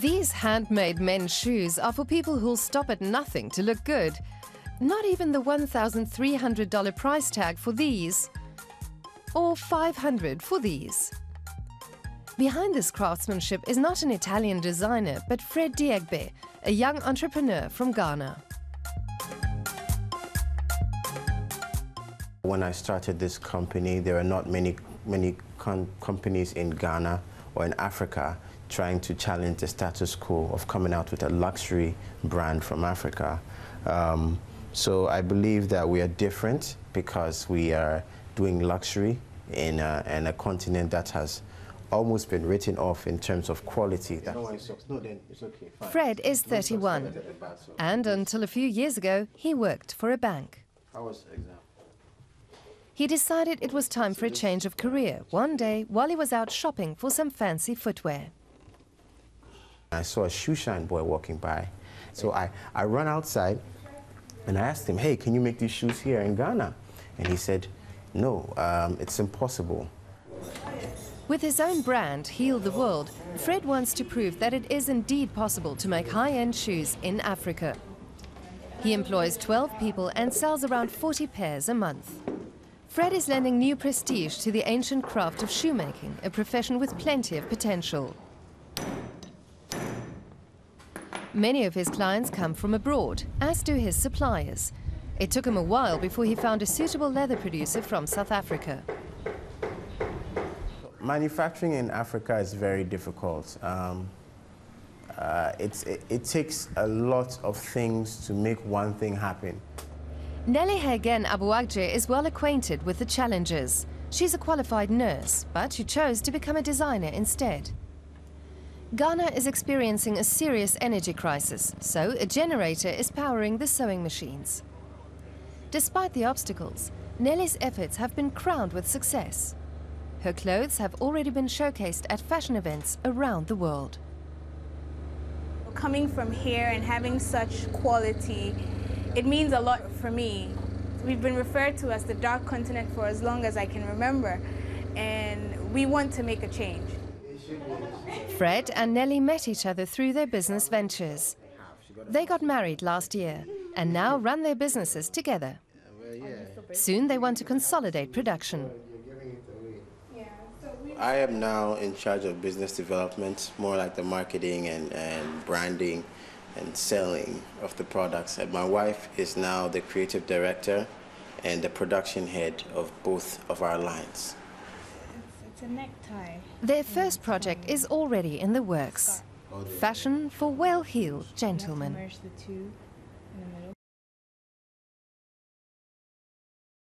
These handmade men's shoes are for people who'll stop at nothing to look good. Not even the $1,300 price tag for these. Or 500 for these. Behind this craftsmanship is not an Italian designer, but Fred Deegbe, a young entrepreneur from Ghana. When I started this company, there are not many, many companies in Ghana or in Africa trying to challenge the status quo of coming out with a luxury brand from Africa. Um, so I believe that we are different because we are doing luxury in a, in a continent that has almost been written off in terms of quality. Fred is 31, and until a few years ago, he worked for a bank. He decided it was time for a change of career one day while he was out shopping for some fancy footwear. I saw a shoe shine boy walking by. So I, I run outside and I asked him, hey, can you make these shoes here in Ghana? And he said, no, um, it's impossible. With his own brand, Heel the World, Fred wants to prove that it is indeed possible to make high-end shoes in Africa. He employs 12 people and sells around 40 pairs a month. Fred is lending new prestige to the ancient craft of shoemaking, a profession with plenty of potential. Many of his clients come from abroad, as do his suppliers. It took him a while before he found a suitable leather producer from South Africa. Manufacturing in Africa is very difficult. Um, uh, it, it takes a lot of things to make one thing happen. Nelly Hagen Abuagje is well acquainted with the challenges. She's a qualified nurse, but she chose to become a designer instead. Ghana is experiencing a serious energy crisis, so a generator is powering the sewing machines. Despite the obstacles, Nelly's efforts have been crowned with success. Her clothes have already been showcased at fashion events around the world. Coming from here and having such quality, it means a lot for me. We've been referred to as the dark continent for as long as I can remember, and we want to make a change. Fred and Nelly met each other through their business ventures. They got married last year and now run their businesses together. Soon they want to consolidate production. I am now in charge of business development, more like the marketing and, and branding and selling of the products. And my wife is now the creative director and the production head of both of our lines. It's a necktie. Their first project is already in the works. Fashion for well-heeled gentlemen.